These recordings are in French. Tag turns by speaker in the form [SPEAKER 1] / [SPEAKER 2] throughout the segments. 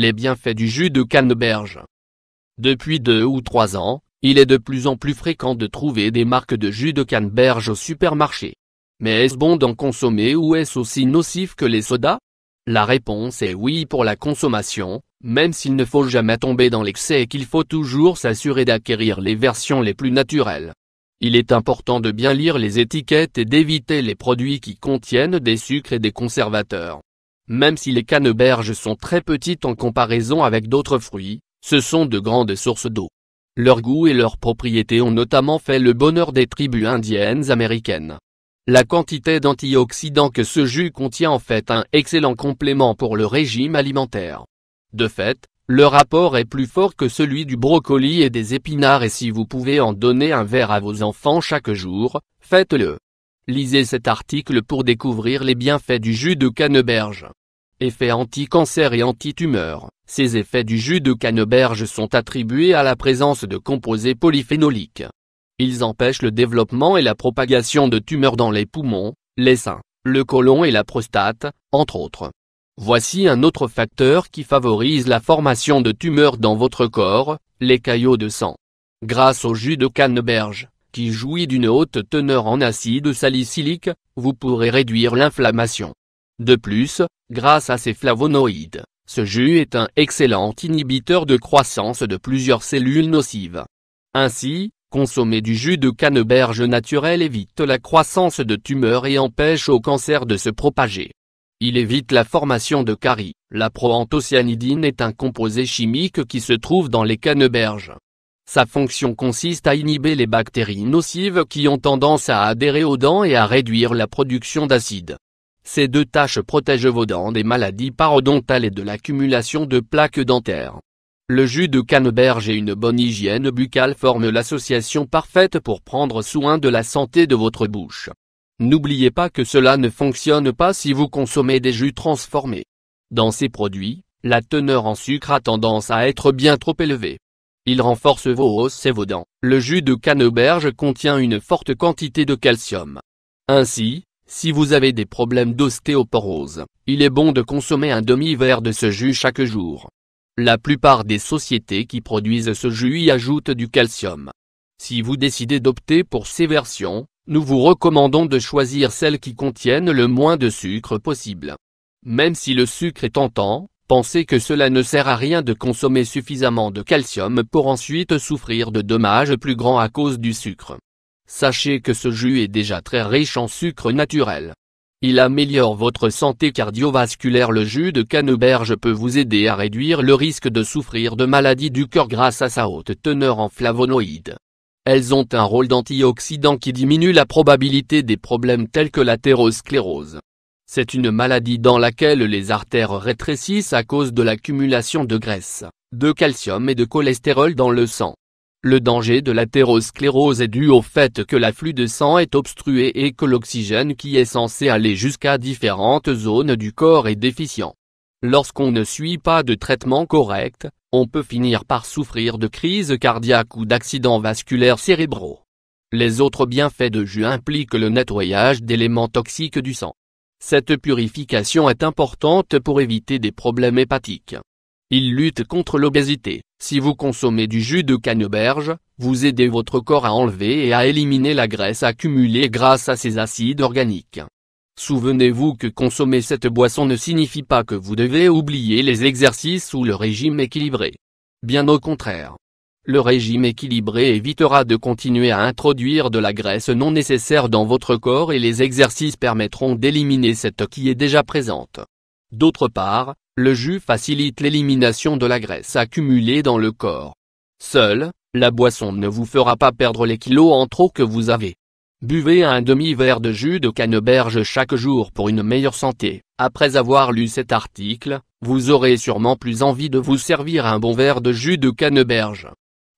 [SPEAKER 1] Les bienfaits du jus de canneberge. Depuis deux ou trois ans, il est de plus en plus fréquent de trouver des marques de jus de canneberge au supermarché. Mais est-ce bon d'en consommer ou est-ce aussi nocif que les sodas? La réponse est oui pour la consommation, même s'il ne faut jamais tomber dans l'excès et qu'il faut toujours s'assurer d'acquérir les versions les plus naturelles. Il est important de bien lire les étiquettes et d'éviter les produits qui contiennent des sucres et des conservateurs. Même si les canneberges sont très petites en comparaison avec d'autres fruits, ce sont de grandes sources d'eau. Leur goût et leurs propriétés ont notamment fait le bonheur des tribus indiennes américaines. La quantité d'antioxydants que ce jus contient en fait un excellent complément pour le régime alimentaire. De fait, le rapport est plus fort que celui du brocoli et des épinards et si vous pouvez en donner un verre à vos enfants chaque jour, faites-le. Lisez cet article pour découvrir les bienfaits du jus de canneberge. Effets anti-cancer et anti-tumeur. Ces effets du jus de canneberge sont attribués à la présence de composés polyphénoliques. Ils empêchent le développement et la propagation de tumeurs dans les poumons, les seins, le côlon et la prostate, entre autres. Voici un autre facteur qui favorise la formation de tumeurs dans votre corps, les caillots de sang. Grâce au jus de canneberge, qui jouit d'une haute teneur en acide salicylique, vous pourrez réduire l'inflammation. De plus, grâce à ses flavonoïdes, ce jus est un excellent inhibiteur de croissance de plusieurs cellules nocives. Ainsi, consommer du jus de canneberge naturel évite la croissance de tumeurs et empêche au cancer de se propager. Il évite la formation de caries. La proanthocyanidine est un composé chimique qui se trouve dans les canneberges. Sa fonction consiste à inhiber les bactéries nocives qui ont tendance à adhérer aux dents et à réduire la production d'acide. Ces deux tâches protègent vos dents des maladies parodontales et de l'accumulation de plaques dentaires. Le jus de canneberge et une bonne hygiène buccale forment l'association parfaite pour prendre soin de la santé de votre bouche. N'oubliez pas que cela ne fonctionne pas si vous consommez des jus transformés. Dans ces produits, la teneur en sucre a tendance à être bien trop élevée. Il renforce vos os et vos dents. Le jus de canneberge contient une forte quantité de calcium. Ainsi, si vous avez des problèmes d'ostéoporose, il est bon de consommer un demi-verre de ce jus chaque jour. La plupart des sociétés qui produisent ce jus y ajoutent du calcium. Si vous décidez d'opter pour ces versions, nous vous recommandons de choisir celles qui contiennent le moins de sucre possible. Même si le sucre est tentant, pensez que cela ne sert à rien de consommer suffisamment de calcium pour ensuite souffrir de dommages plus grands à cause du sucre. Sachez que ce jus est déjà très riche en sucre naturel. Il améliore votre santé cardiovasculaire. Le jus de canneberge peut vous aider à réduire le risque de souffrir de maladies du cœur grâce à sa haute teneur en flavonoïdes. Elles ont un rôle d'antioxydant qui diminue la probabilité des problèmes tels que l'athérosclérose. C'est une maladie dans laquelle les artères rétrécissent à cause de l'accumulation de graisse, de calcium et de cholestérol dans le sang. Le danger de l'athérosclérose est dû au fait que l'afflux de sang est obstrué et que l'oxygène qui est censé aller jusqu'à différentes zones du corps est déficient. Lorsqu'on ne suit pas de traitement correct, on peut finir par souffrir de crises cardiaques ou d'accidents vasculaires cérébraux. Les autres bienfaits de jus impliquent le nettoyage d'éléments toxiques du sang. Cette purification est importante pour éviter des problèmes hépatiques. Il lutte contre l'obésité. Si vous consommez du jus de canneberge, vous aidez votre corps à enlever et à éliminer la graisse accumulée grâce à ses acides organiques. Souvenez-vous que consommer cette boisson ne signifie pas que vous devez oublier les exercices ou le régime équilibré. Bien au contraire. Le régime équilibré évitera de continuer à introduire de la graisse non nécessaire dans votre corps et les exercices permettront d'éliminer cette qui est déjà présente. D'autre part, le jus facilite l'élimination de la graisse accumulée dans le corps. Seule, la boisson ne vous fera pas perdre les kilos en trop que vous avez. Buvez un demi-verre de jus de canneberge chaque jour pour une meilleure santé. Après avoir lu cet article, vous aurez sûrement plus envie de vous servir un bon verre de jus de canneberge.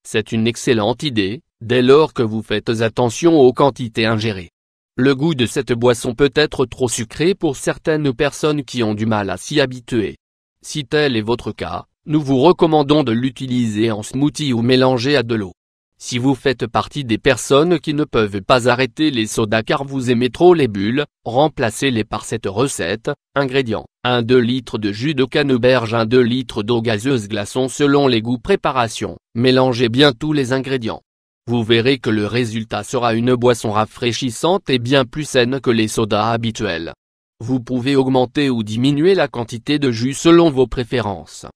[SPEAKER 1] C'est une excellente idée, dès lors que vous faites attention aux quantités ingérées. Le goût de cette boisson peut être trop sucré pour certaines personnes qui ont du mal à s'y habituer. Si tel est votre cas, nous vous recommandons de l'utiliser en smoothie ou mélanger à de l'eau. Si vous faites partie des personnes qui ne peuvent pas arrêter les sodas car vous aimez trop les bulles, remplacez-les par cette recette. Ingrédients 1 2 litres de jus de canneberge 1 2 litres d'eau gazeuse glaçon selon les goûts préparation. Mélangez bien tous les ingrédients. Vous verrez que le résultat sera une boisson rafraîchissante et bien plus saine que les sodas habituels. Vous pouvez augmenter ou diminuer la quantité de jus selon vos préférences.